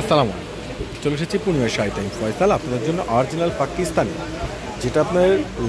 আসসালামু চলে এসেছি পূর্ণিমার শাড়ি টাইম ফয়সাল, আপনাদের জন্য অরিজিনাল পাকিস্তানি, যেটা আপনার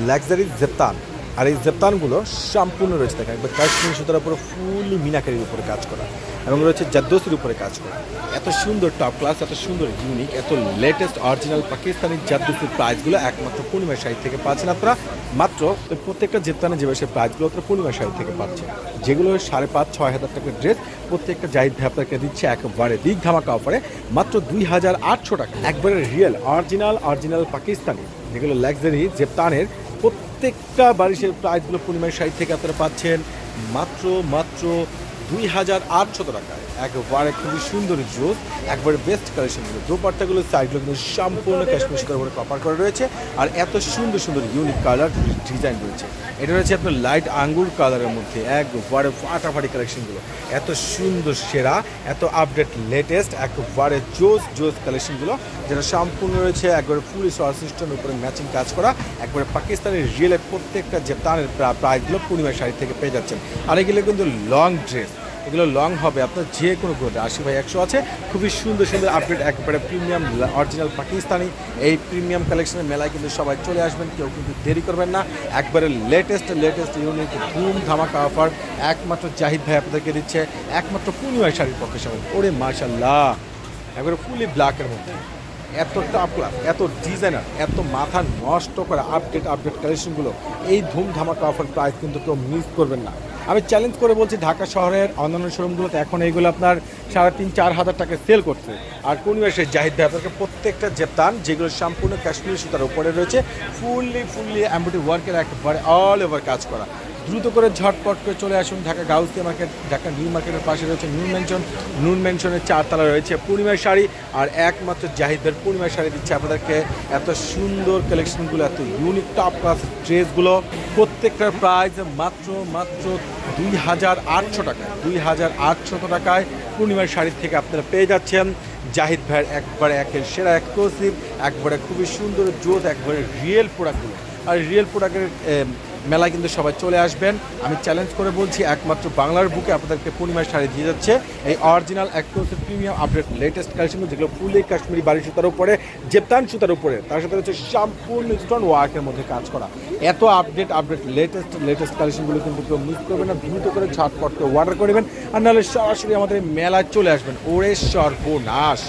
লাক্সারি জেপ্তান আর এই জেপ্তানগুলো সম্পূর্ণ রয়েছে দেখেন একবার কাশ্মীর সুতার উপরে ফুললি মিনাকারির উপরে কাজ করা এবং রয়েছে জাদ্দোসির উপরে কাজ করা। এত সুন্দর টপ ক্লাস এত সুন্দর ইউনিক এত লেটেস্ট অরিজিনাল পাকিস্তানি জাদ্দোসির প্রাইসগুলো একমাত্র পূর্ণিমার শাড়ি থেকে পাচ্ছেন আপনারা। মাত্র প্রত্যেকটা জেপ্তানে যে সে প্রাইসগুলো আপনারা পূর্ণিমার শাড়ি থেকে পাচ্ছেন। যেগুলো সাড়ে পাঁচ, ছয় হাজার টাকার ড্রেস প্রত্যেকটা জাহিদ ভাই আপনাকে দিচ্ছে একবারে দিক ধামাকা অফারে মাত্র দুই হাজার আটশো টাকা। একবারে রিয়েল অরিজিনাল অরিজিনাল পাকিস্তানি। যেগুলো লাক্সারি জেপ্তানের প্রত্যেকটা বারিশের প্রাইসগুলো পূর্ণিমার সাইড থেকে আপনারা পাচ্ছেন মাত্র মাত্র দুই হাজার আটশত টাকায়। একবারে খুবই সুন্দর জোস, একবারে বেস্ট কালেকশনগুলো দোপাট্টাগুলো সাইডগুলো কিন্তু সম্পূর্ণ সুতার উপরে কপার করা রয়েছে। আর এত সুন্দর সুন্দর ইউনিক কালার ডিজাইন রয়েছে। এটা রয়েছে আপনার লাইট আঙ্গুর কালারের মধ্যে। একবারে ফাটাফাটি কালেকশনগুলো এত সুন্দর, সেরা, এত আপডেট লেটেস্ট একবারে জোস জোস কালেকশনগুলো যেটা সম্পূর্ণ রয়েছে একবারে ফুল সোয়ার সিস্টেমের উপরে ম্যাচিং কাজ করা। একবারে পাকিস্তানের রিয়েলের প্রত্যেকটা যে তানের প্রাইসগুলো পূর্ণিমা শাড়ি থেকে পেয়ে যাচ্ছেন। আর এগুলো কিন্তু লং ড্রেস এগুলো লং হবে আপনার যে কোনো গ্রোথে আশি বাই একশো আছে। খুবই সুন্দর সুন্দর আপডেট একবারে প্রিমিয়াম অরিজিনাল পাকিস্তানি। এই প্রিমিয়াম কালেকশনের মেলায় কিন্তু সবাই চলে আসবেন, কেউ কিন্তু দেরি করবেন না। একবারে লেটেস্ট লেটেস্ট ইউনিক ধুম ধামাকা অফার একমাত্র জাহিদ ভাই আপনাদেরকে দিচ্ছে, একমাত্র পূর্ণিমায় শাড়ির পক্ষে সবাই। ওরে মার্শাল্লাহ একবারে ফুলি ব্ল্যাকের মধ্যে। এত টপ ক্লাস এত ডিজাইনার এত মাথা নষ্ট করা আপডেট আপডেট কালেকশনগুলো এই ধুমধামাকা অফার প্রাইস কিন্তু কেউ মিস করবেন না। আমি চ্যালেঞ্জ করে বলছি ঢাকা শহরের অন্যান্য শোরুমগুলোতে এখন এইগুলো আপনার সাড়ে তিন, চার হাজার টাকা সেল করছে। আর পরিবেশের জাহিদ ভাই, আপনাকে প্রত্যেকটা জেতান যেগুলো সম্পূর্ণ কাশ্মীরি সুতার উপরে রয়েছে ফুললি ফুললি অ্যাম্বুটি ওয়ার্কের একবারে অল ওভার কাজ করা। দ্রুত করে ঝটপট করে চলে আসুন ঢাকা গাউসিয়া মার্কেট, ঢাকা নিউ মার্কেটের পাশে রয়েছে নিউ মেনশন। নুন মেনশনের চারতলা রয়েছে পূর্ণিমার শাড়ি আর একমাত্র জাহিদের পূর্ণিমার শাড়ি দিচ্ছে আপনাদেরকে। এত সুন্দর কালেকশনগুলো এত ইউনিক টপ ক্লাস ড্রেসগুলো, প্রত্যেকটার প্রাইস মাত্র মাত্র দুই হাজার আটশো টাকা দুই হাজার আটশত টাকায় পূর্ণিমার শাড়ির থেকে আপনারা পেয়ে যাচ্ছেন। জাহিদ ভাইয়ের একবারে একের সেরা এক্সক্লুসিভ একবারে খুবই সুন্দর জোত, একবারে রিয়েল প্রোডাক্টগুলো আর রিয়েল প্রোডাক্টের মেলায় কিন্তু সবাই চলে আসবেন। আমি চ্যালেঞ্জ করে বলছি, একমাত্র বাংলার বুকে আপনাদেরকে পূর্ণিমার শাড়ি দিয়ে যাচ্ছে। এই original exclusive premium update latest collection যেগুলো ফুলি কাশ্মীরি বাড়ি সুতার উপরে, জেপ্তান সুতার উপরে, তার সাথে হচ্ছে সম্পূর্ণ স্টোন ওয়ার্কের মধ্যে কাজ করা। এত আপডেট আপডেট লেটেস্ট লেটেস্ট কালেকশনগুলো কিন্তু কেউ মিস করবেন না। দ্রুত করে ঝটপট করে অর্ডার করবেন আর নাহলে সরাসরি আমাদের মেলায় চলে আসবেন। ওরে সর্বনাশ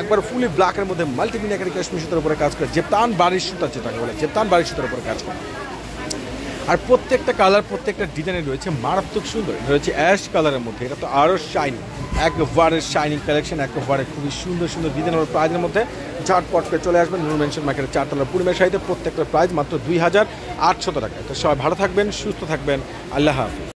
একবার ফুলি ব্ল্যাকের মধ্যে মাল্টিমিনিয়াকারি কাশ্মীর সুতার উপরে কাজ করে, জেপ্তান বাড়ির সুতা যেটাকে বলে, জেপ্তান বাড়ির সুতার উপরে কাজ করে। আর প্রত্যেকটা কালার প্রত্যেকটা ডিজাইনে রয়েছে মারাত্মক সুন্দর। রয়েছে অ্যাশ কালারের মধ্যে, এটা তো আরও শাইনি একবারে শাইনিং কালেকশন একবারে খুবই সুন্দর সুন্দর ডিজাইনের প্রাইজের মধ্যে ঝটপট করে চলে আসবেন নুন মেনশন মার্কেটের চারতলার পূর্ণিমা শাড়িতে প্রত্যেকটা প্রাইজ মাত্র দুই হাজার আটশত টাকা তো সবাই ভালো থাকবেন, সুস্থ থাকবেন। আল্লাহ হাফিজ।